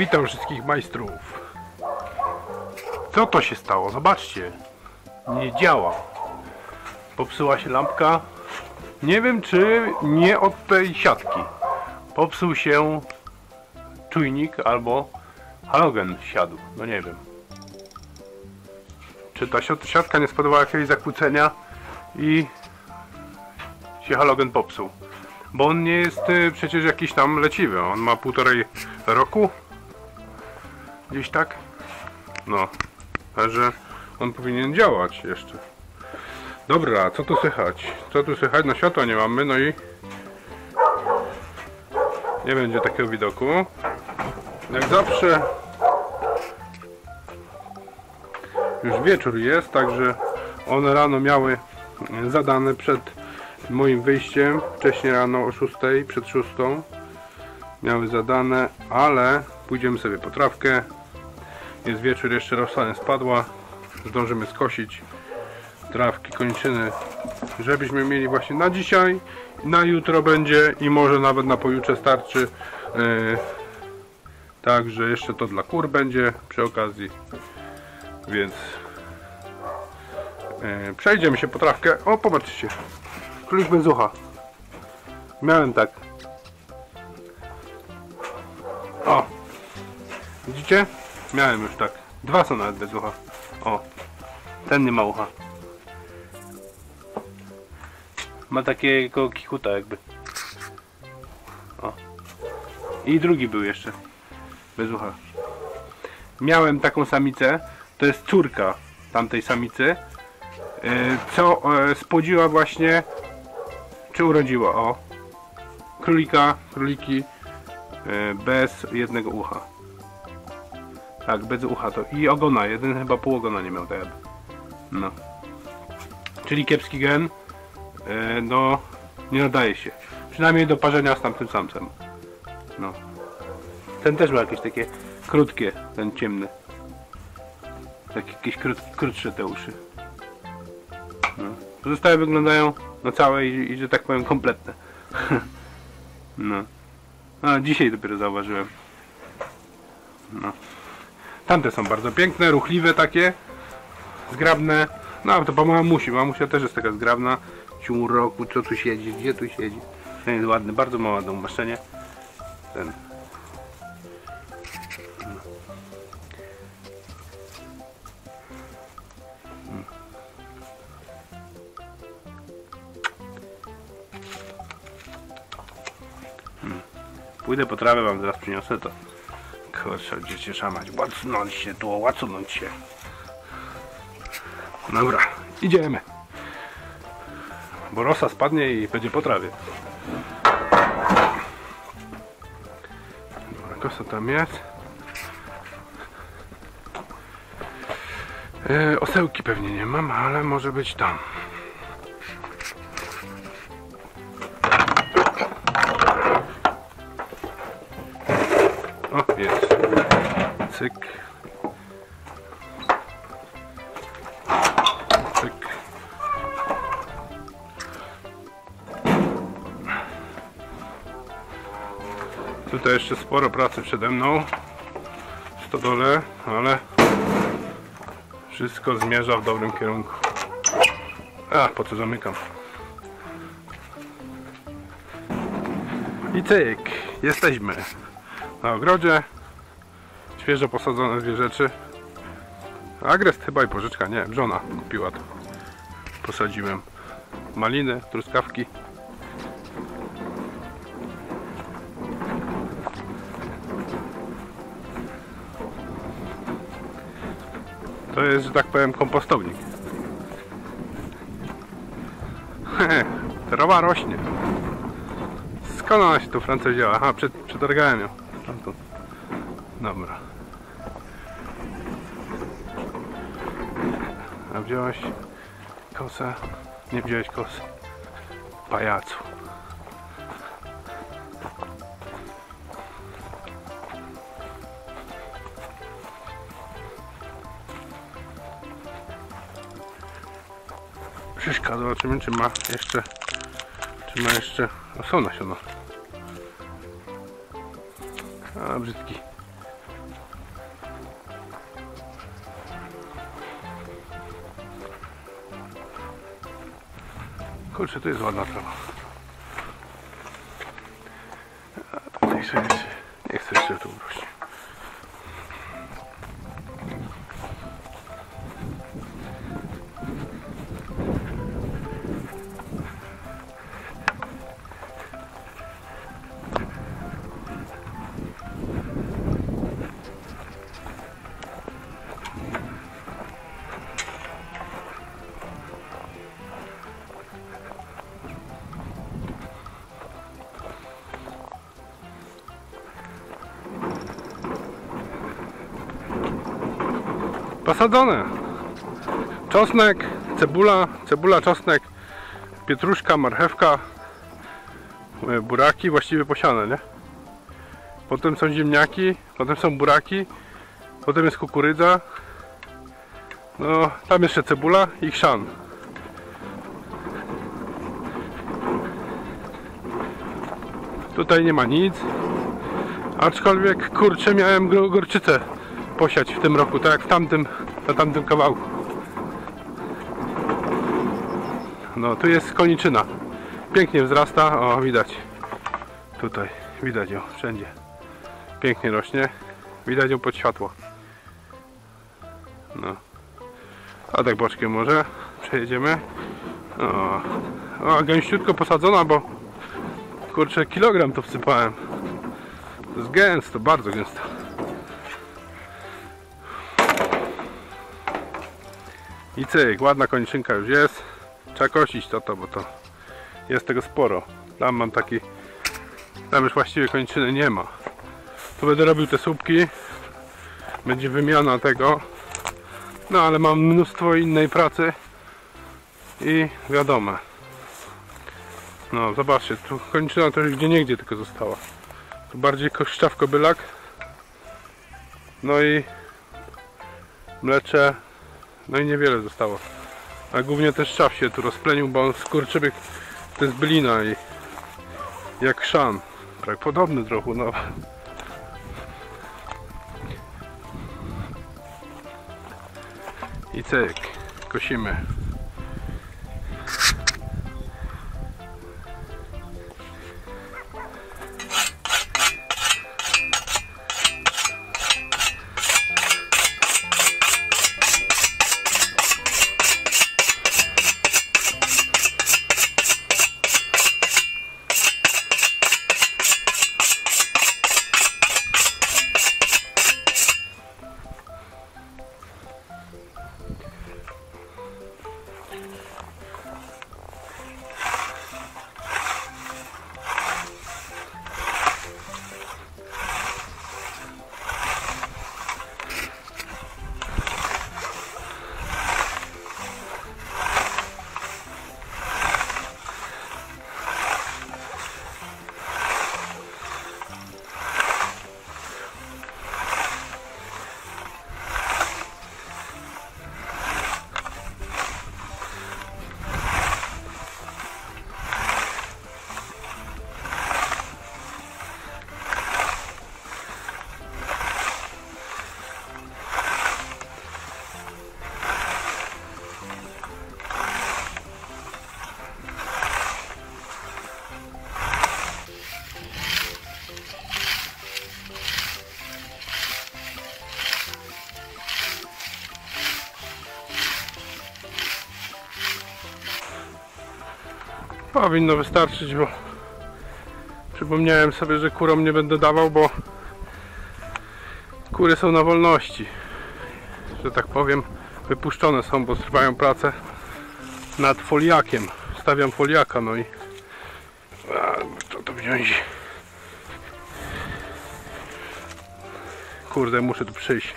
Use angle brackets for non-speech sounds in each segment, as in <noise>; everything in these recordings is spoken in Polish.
Witam wszystkich majstrów. Co to się stało? Zobaczcie. Nie działa. Popsuła się lampka. Nie wiem czy nie od tej siatki. Popsuł się czujnik albo halogen siadł. No nie wiem. Czy ta siat- siatka nie spodobała jakiegoś zakłócenia i się halogen popsuł. Bo on nie jest y, przecież jakiś tam leciwy. On ma półtorej roku. Gdzieś tak. No. Także on powinien działać jeszcze. Dobra, co tu słychać? Co tu słychać? No światła nie mamy, no i nie będzie takiego widoku. Jak zawsze już wieczór jest, także one rano miały zadane przed moim wyjściem, wcześniej rano o 6, przed 6 miały zadane, ale pójdziemy sobie po trawkę jest wieczór, jeszcze rosa nie spadła. Zdążymy skosić trawki, kończyny żebyśmy mieli właśnie na dzisiaj na jutro będzie i może nawet na pojutrze starczy. Yy, także jeszcze to dla kur będzie przy okazji. Więc yy, przejdziemy się po trawkę. O popatrzcie. Królik bez ucha miałem tak. O. Widzicie? Miałem już tak dwa są nawet bez ucha. O ten nie ma ucha. Ma takiego kikuta jakby. O. I drugi był jeszcze bez ucha. Miałem taką samicę to jest córka tamtej samicy yy, co yy, spłodziła właśnie czy urodziła o. Królika, króliki yy, bez jednego ucha tak, bez ucha to i ogona, jeden chyba pół ogona nie miał tak no czyli kiepski gen yy, no nie nadaje się przynajmniej do parzenia z tamtym samcem no ten też ma jakieś takie krótkie, ten ciemny takie jakieś krót, krótsze te uszy no. Pozostałe wyglądają na całe i, i że tak powiem kompletne. <laughs> no. A dzisiaj dopiero zauważyłem. No. Tamte są bardzo piękne, ruchliwe takie. Zgrabne. No to po mamusi. Mamusia też jest taka zgrabna. Ciągu roku, co tu siedzi, gdzie tu siedzi. Ten jest ładny, bardzo ma ładne umaszczenie. Ten. Pójdę po trawę, wam zaraz przyniosę to. Kurczę, będziecie szamać. Łacnąć się tu, łacnąć się. Dobra, idziemy. Bo rosa spadnie i będzie po trawie. Dobra, kosa tam jest. E, osełki pewnie nie mam, ale może być tam. Cyk. Cyk. Tutaj jeszcze sporo pracy przede mną w stodole, ale wszystko zmierza w dobrym kierunku. A, po co zamykam? I cyk, jesteśmy na ogrodzie. Świeżo posadzone dwie rzeczy. Agrest chyba i pożyczka, nie, żona kupiła to. Posadziłem maliny, truskawki. To jest, że tak powiem, kompostownik. <laughs> Trawa rośnie. Skąd ona się tu Francja wzięła? Aha, przetargałem ją. Tamtąd. Dobra. A wziąłeś kosę? Nie wziąłeś kosy. Pajacu. Szyszka, zobaczymy czy ma jeszcze czy ma jeszcze... O, są nasiona. A, brzydki. Kurczę, tu jest ładna trawa. A tutaj sobie nie chcę jeszcze tu Posadzone. Czosnek, cebula, cebula, czosnek, pietruszka, marchewka, e, buraki, właściwie posiane, nie? Potem są ziemniaki, potem są buraki, potem jest kukurydza. No, tam jeszcze cebula i chrzan. Tutaj nie ma nic. Aczkolwiek kurczę miałem gorczycę posiać w tym roku, tak jak w tamtym, na tamtym kawałku. No tu jest koniczyna. Pięknie wzrasta, o widać. Tutaj, widać ją wszędzie. Pięknie rośnie. Widać ją pod światło. No. A tak boczkiem może przejedziemy. O, o gęściutko posadzona, bo kurczę kilogram to wsypałem. To jest gęsto, bardzo gęsto. I cyk, ładna kończynka już jest. Trzeba kosić to, to, bo to jest tego sporo. Tam mam taki, tam już właściwie kończyny nie ma. Tu będę robił te słupki. Będzie wymiana tego. No ale mam mnóstwo innej pracy. I wiadomo. No zobaczcie, tu kończyna to już gdzie niegdzie tylko została. Tu bardziej koszczaw kobylak. No i mlecze no i niewiele zostało. A głównie ten szczaw się tu rozplenił, bo on skurczybyk to jest bylina i jak szan. Tak podobny trochę, no. I cyk, kosimy. Powinno wystarczyć, bo przypomniałem sobie, że kurom nie będę dawał, bo kury są na wolności. Że tak powiem, wypuszczone są, bo trwają pracę nad foliakiem. Stawiam foliaka, no i co to wziąć? Kurde, muszę tu przyjść,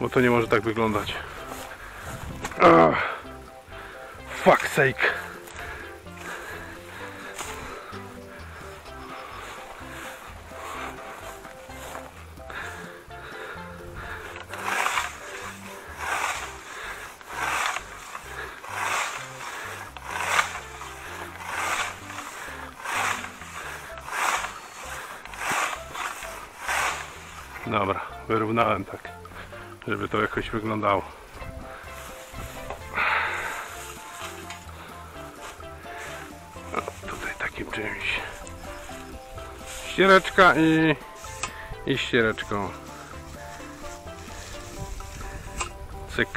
bo to nie może tak wyglądać. Ah, fuck sake. Dobra, wyrównałem tak, żeby to jakoś wyglądało. czymś. Ściereczka i, i ściereczką. Cyk.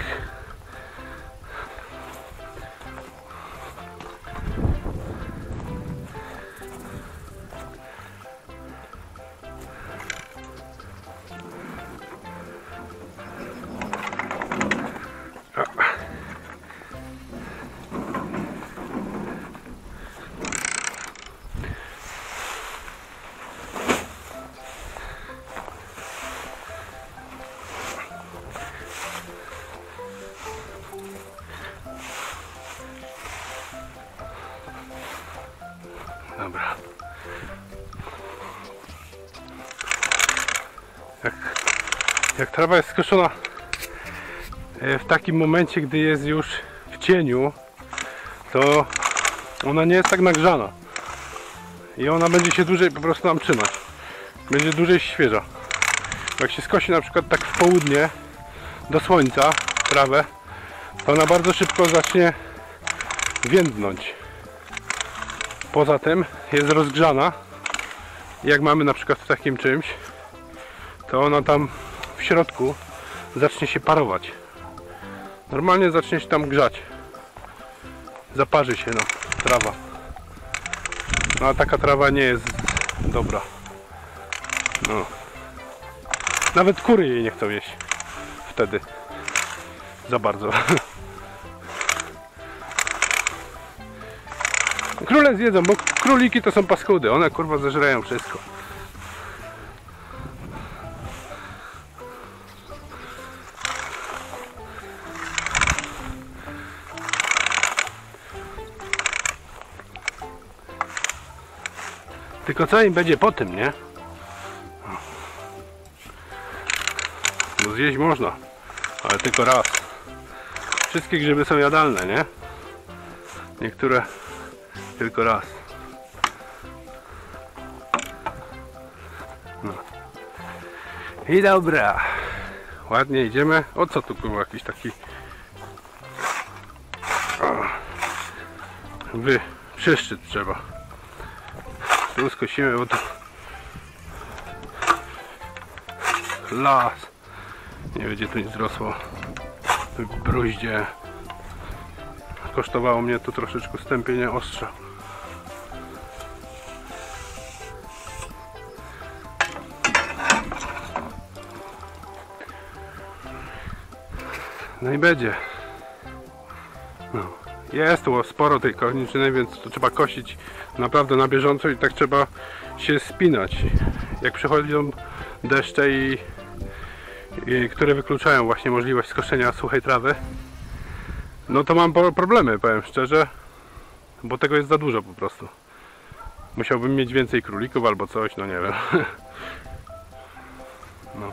Trawa jest skoszona e, w takim momencie, gdy jest już w cieniu, to ona nie jest tak nagrzana. I ona będzie się dłużej po prostu nam trzymać. Będzie dłużej świeża. Jak się skosi na przykład tak w południe do słońca trawę, to ona bardzo szybko zacznie więdnąć. Poza tym jest rozgrzana. Jak mamy na przykład w takim czymś, to ona tam w środku zacznie się parować. Normalnie zacznie się tam grzać. Zaparzy się no, trawa. No a taka trawa nie jest dobra. No. Nawet kury jej nie chcą jeść. Wtedy. Za bardzo. <laughs> Króle zjedzą, bo króliki to są paskudy. One kurwa zeżreją wszystko. Tylko co im będzie po tym, nie? No zjeść można, ale tylko raz. Wszystkie grzyby są jadalne, nie? Niektóre tylko raz. No. I dobra. Ładnie idziemy. O co tu był jakiś taki wy przeszczyt trzeba. Tu bo to las. Nie będzie tu nic rosło. Bruździe. Kosztowało mnie to troszeczkę stępienie ostrza. No i będzie. Jest tu sporo tej koniczyny, więc to trzeba kosić naprawdę na bieżąco i tak trzeba się spinać. Jak przychodzą deszcze i, i które wykluczają właśnie możliwość skoszenia suchej trawy, no to mam problemy, powiem szczerze, bo tego jest za dużo po prostu. Musiałbym mieć więcej królików albo coś, no nie wiem. <laughs> No.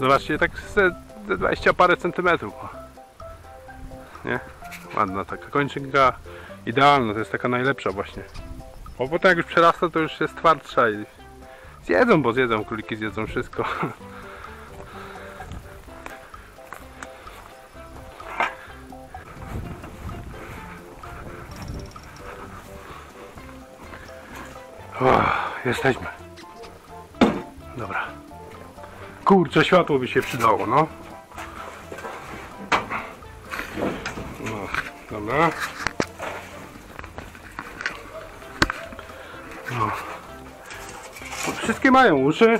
Zobaczcie, tak ze 20 parę centymetrów. Nie? Ładna taka kończynka, idealna, to jest taka najlepsza właśnie. Bo potem jak już przerasta, to już jest twardsza i zjedzą, bo zjedzą, króliki zjedzą wszystko. <laughs> Jesteśmy. Dobra. Kurczę, światło by się przydało. No, mają uszy.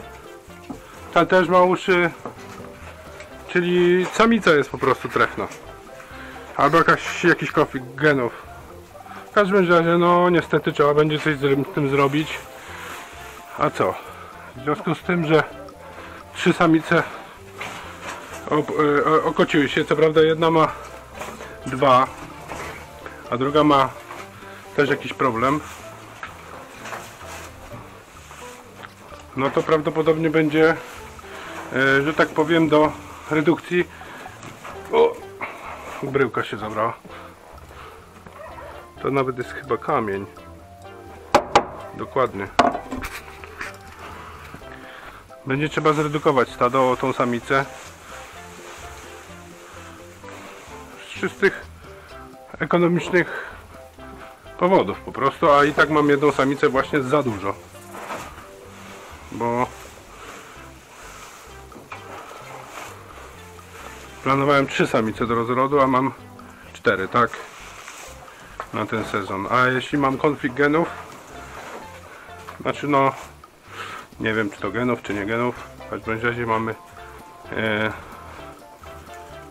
Ta też ma uszy. Czyli samica jest po prostu trefna. Albo jakaś, jakiś konflikt genów. W każdym razie, no niestety trzeba będzie coś z tym zrobić. A co? W związku z tym, że trzy samice e, okociły się, co prawda jedna ma dwa, a druga ma też jakiś problem. No to prawdopodobnie będzie, e, że tak powiem, do redukcji. O, bryłka się zabrała. To nawet jest chyba kamień. Dokładnie. Będzie trzeba zredukować stado o tą samicę. Z czystych ekonomicznych powodów po prostu, a i tak mam jedną samicę właśnie za dużo. Bo planowałem trzy samice do rozrodu, a mam cztery, tak? Na ten sezon. A jeśli mam konflikt genów, znaczy no, nie wiem czy to genów, czy nie genów, w każdym razie mamy e,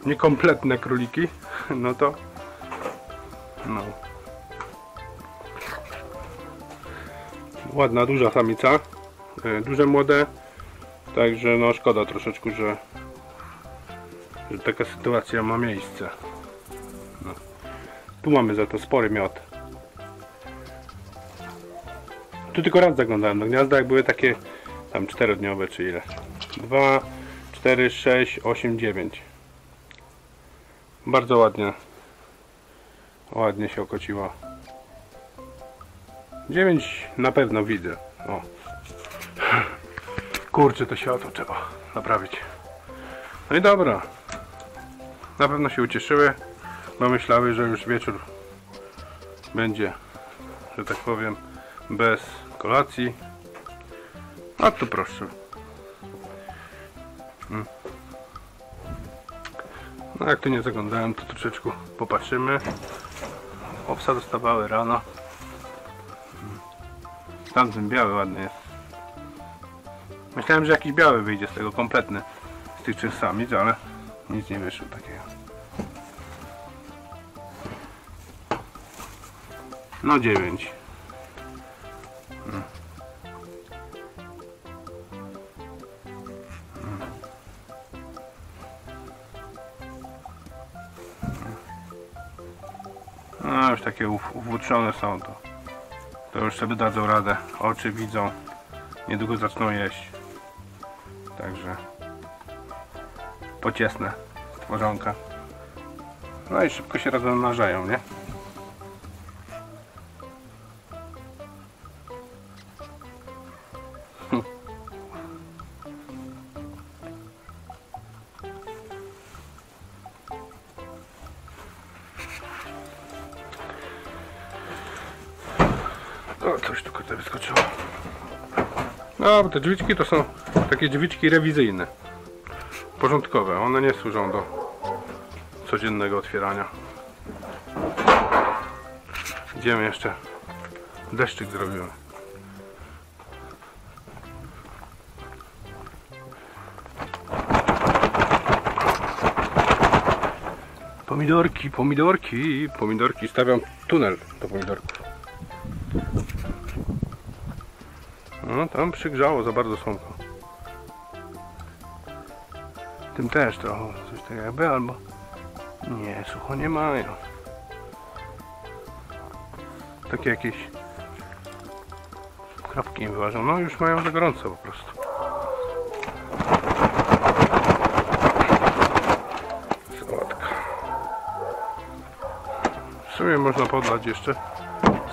niekompletne króliki, <laughs> no to no. Ładna, duża samica, duże młode, także no szkoda troszeczkę, że, że taka sytuacja ma miejsce. No. Tu mamy za to spory miod. Tu tylko raz zaglądałem do gniazda, jak były takie tam czterodniowe czy ile. 2, 4, 6, 8, 9. Bardzo ładnie. Ładnie się okociła. 9 na pewno widzę. O. Kurczę, to światło trzeba naprawić. No i dobra. Na pewno się ucieszyły, bo myślały, że już wieczór będzie, że tak powiem, bez kolacji. A tu proszę. Mm. No jak tu nie zaglądałem, to troszeczkę popatrzymy. Owsa dostawały rano. Tamten biały ładny jest. Myślałem, że jakiś biały wyjdzie z tego kompletny. Z tych trzech samic, ale nic nie wyszło takiego. No dziewięć. Mm. No już takie uw- uwłóczone są to. To już sobie dadzą radę. Oczy widzą. Niedługo zaczną jeść. Także pociesne stworzonka. No i szybko się rozmnażają, nie? <laughs> O, coś tu kurde wyskoczyło. No, bo te drzwiczki to są takie drzwiczki rewizyjne. Porządkowe. One nie służą do codziennego otwierania. Idziemy jeszcze. Deszczyk zrobimy. Pomidorki, pomidorki, pomidorki. Stawiam tunel do pomidorków. No tam przygrzało za bardzo słonko. Tym też trochę coś tak jakby, albo nie, sucho nie mają. Takie jakieś kropki im wyłażą. No już mają za gorąco po prostu. Sałatka. W sumie można podlać jeszcze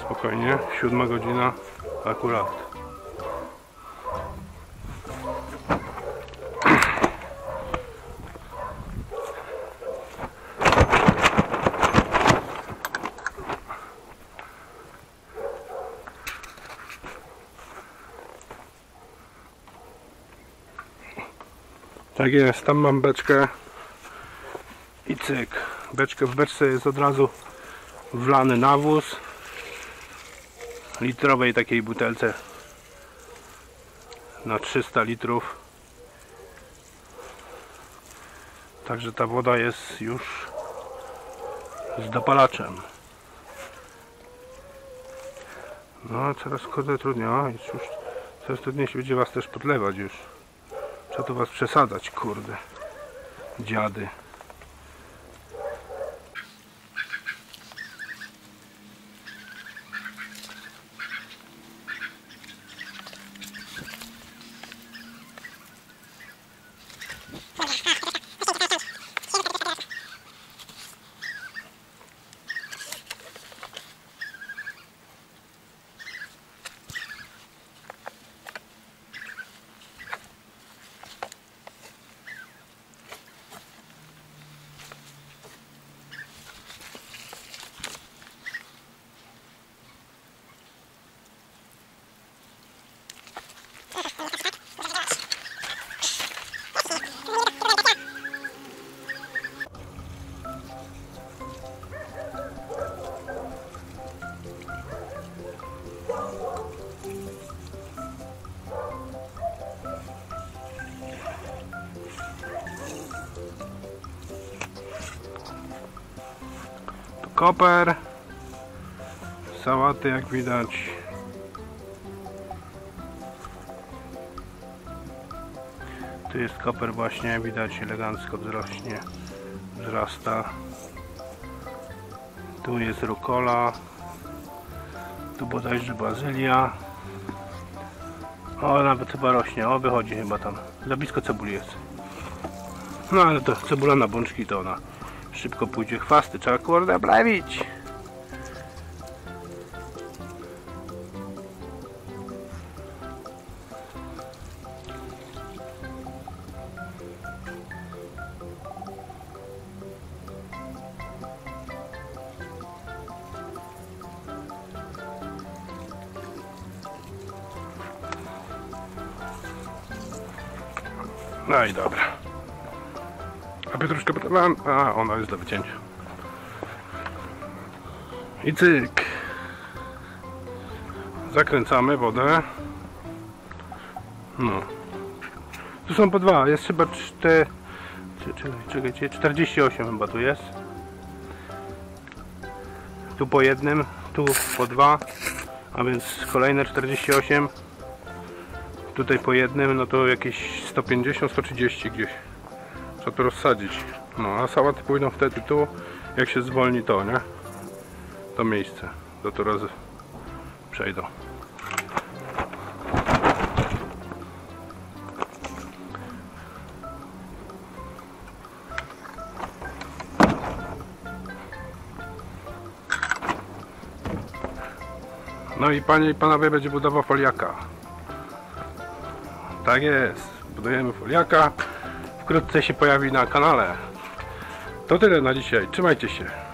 spokojnie. Siódma godzina akurat. Tak jest, tam mam beczkę i cyk. Beczkę w beczce jest od razu wlany nawóz litrowej takiej butelce na 300 litrów. Także ta woda jest już z dopalaczem. No, coraz kurde trudniej. O, już coraz trudniej się będzie was też podlewać już. Trzeba tu was przesadzać, kurde. Dziady. Koper. Sałaty jak widać. Tu jest koper właśnie, widać elegancko wzrośnie, wzrasta. Tu jest rukola. Tu bodajże bazylia. O, nawet chyba rośnie. O, wychodzi chyba tam. Za blisko cebuli jest. No, ale to cebula na bączki to ona szybko pójdzie. Chwasty trzeba kurde prawić. No i dobra. A ona jest do wycięcia. I cyk. Zakręcamy wodę. No. Tu są po dwa, jest chyba cztery... Czekaj, czekajcie, 48 chyba tu jest. Tu po jednym, tu po dwa, a więc kolejne 48. Tutaj po jednym, no to jakieś 150, 130 gdzieś. Trzeba to rozsadzić. No, a sałaty pójdą wtedy tu, jak się zwolni to, nie? To miejsce. To razy przejdą. No i panie i panowie będzie budowa foliaka. Tak jest. Budujemy foliaka. Wkrótce się pojawi na kanale. To tyle na dzisiaj. Trzymajcie się.